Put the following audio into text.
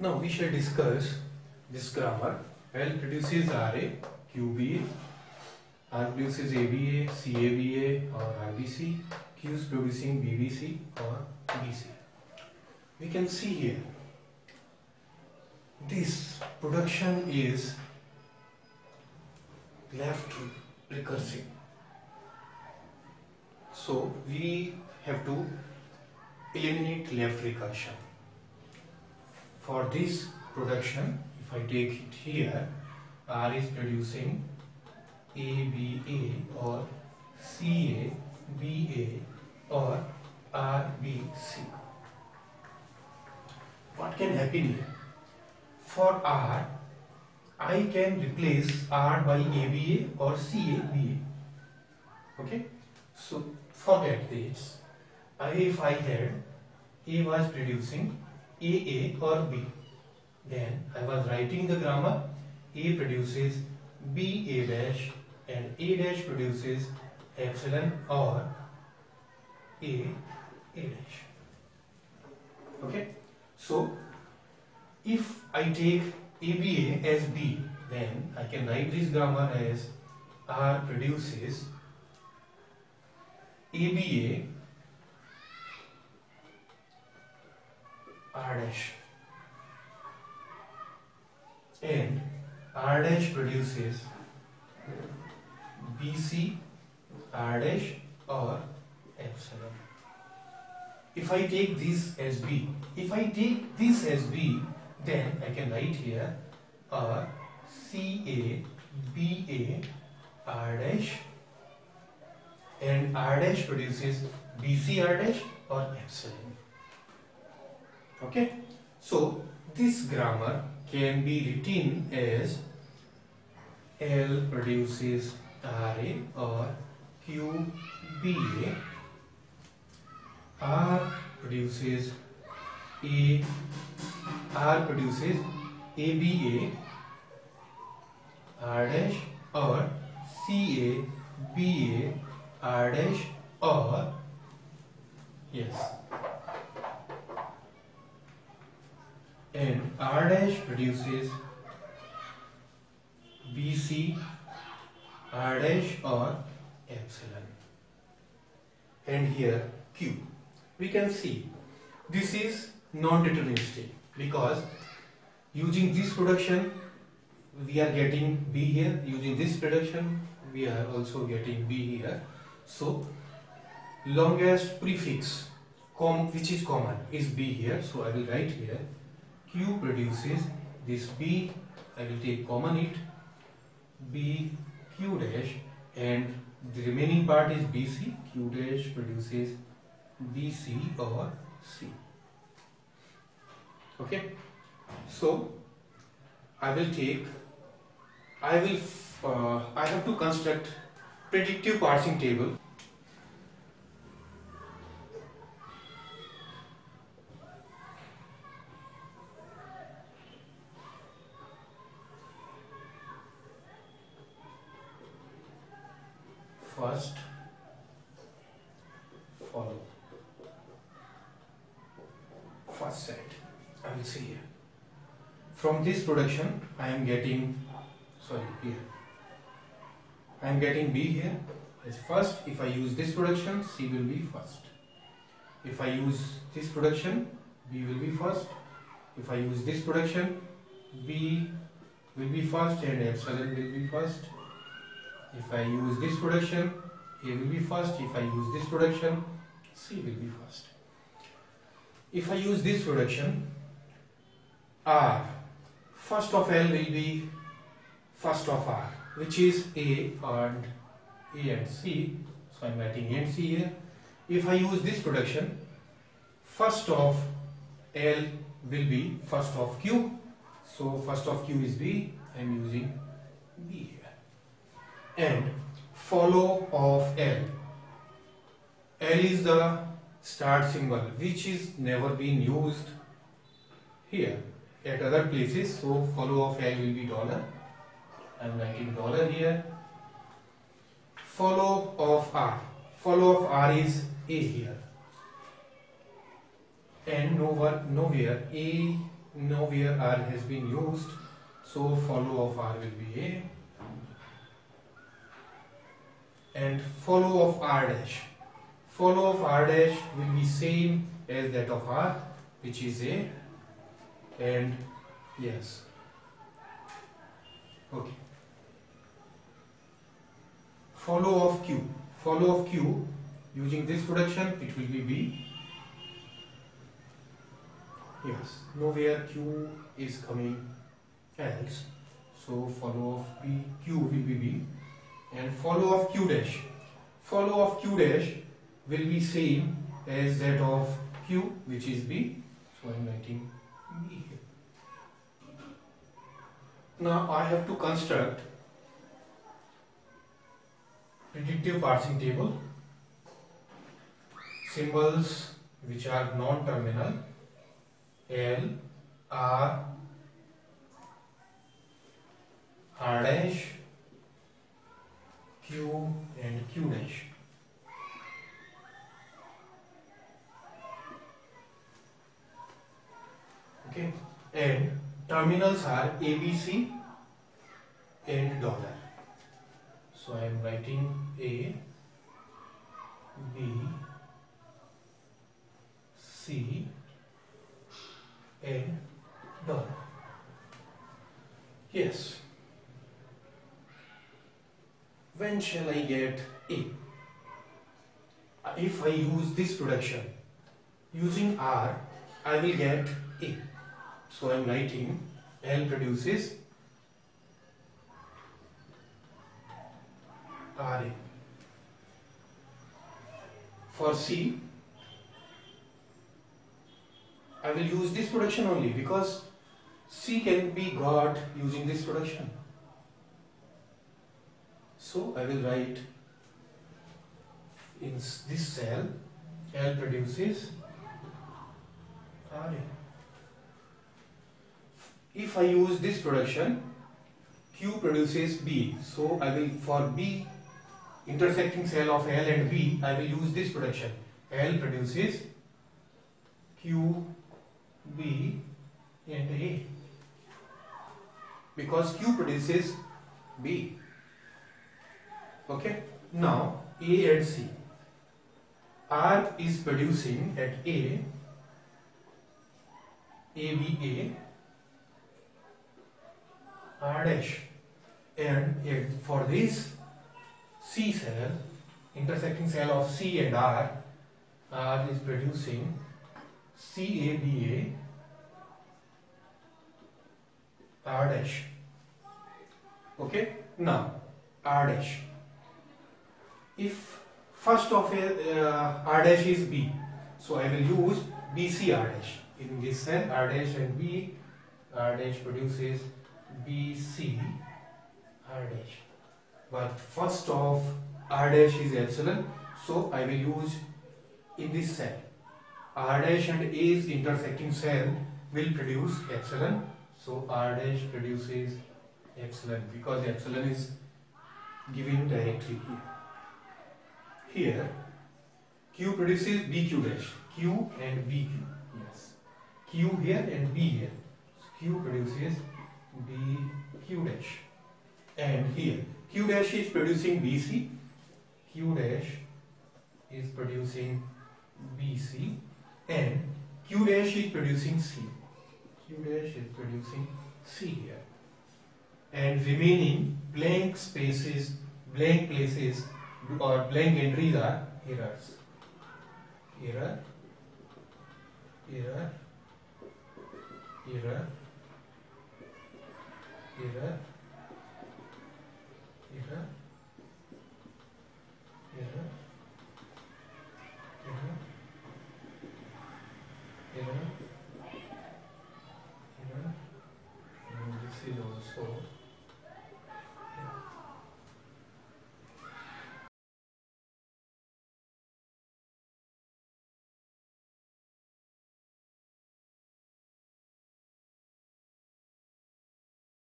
Now we shall discuss this grammar. L produces RA, QBA, R produces ABA, CABA or RBC, Q is producing BBC or BC. We can see here this production is left recursive. So we have to eliminate left recursion. For this production, if I take it here, R is producing ABA or CABA or RBC. What can happen here? For R, I can replace R by ABA or CABA. Okay? So forget this. If I had A was producing AA or B, then I was writing the grammar A produces BA dash and A dash produces epsilon or A A dash. Okay? So if I take ABA as B, then I can write this grammar as R produces ABA R and R dash produces BC R dash or epsilon. If I take this as B, if I take this as B, then I can write here R C A B A R dash and R dash produces BC R dash or epsilon. Okay, so this grammar can be written as L produces RA or QBA, R produces A, R produces ABA, R dash or CABA, R dash or yes and R dash produces BC R dash or epsilon. And here Q. We can see this is non-deterministic because using this production we are getting B here. Using this production we are also getting B here. So longest prefix which is common is B here. So I will write here Q produces this B, I will take common it, B Q dash and the remaining part is BC, Q dash produces BC or C. Okay, so I will take, I will, uh, I have to construct predictive parsing table first follow. First set I will see here. From this production I am getting sorry here. I am getting B here. As first if I use this production C will be first. If I use this production B will be first. If I use this production B will be first and epsilon will be first. If I use this production, A will be first. If I use this production, C will be first. If I use this production, R, first of L will be first of R, which is A and A and C. So I am writing A and C here. If I use this production, first of L will be first of Q. So first of Q is B. I am using B here. and follow of L. L is the start symbol which is never been used here. At other places so follow of L will be dollar. I am writing dollar here. Follow of R. Follow of R is A here. And nowhere, nowhere A nowhere r has been used. So follow of r will be a. And follow of r dash follow of r dash will be same as that of r which is a and yes. Okay. Follow of q. Follow of q using this production it will be b. Yes. Nowhere q is coming else. So follow of b q will be b. And follow of q dash. Follow of q dash will be same as that of q which is b. So i'm writing b here. Now i have to construct predictive parsing table symbols which are non-terminal L R R dash Q and Q dash okay. And terminals are ABC and dollar. So I am writing A B C and dollar. Yes. When shall I get A? Uh, if I use this production using R I will get A so I am writing L produces RA. For C, I will use this production only because C can be got using this production. So I will write in this cell L produces RA. If I use this production, Q produces B. So I will for B intersecting cell of L and B, I will use this production. L produces Q, B and A. Because Q produces B. Okay. Now A and C. R is producing at A, ABA, R dash and for this C cell, intersecting cell of C and R, R is producing CABA R dash. Okay, now R dash. If first of a, uh, R dash is B, so I will use BC R dash. In this cell, R dash and B, R dash produces BC R dash. But first of r dash is epsilon so I will use in this cell. R dash and a's intersecting cell will produce epsilon so r dash produces epsilon because epsilon is given directly here. Here q produces bq dash q and bq yes. Q here and b here so q produces bq dash and here Q dash is producing BC, Q dash is producing BC and Q dash is producing C. Q dash is producing C here. And remaining blank spaces, blank places or blank entries are errors. Error, error, error, error, error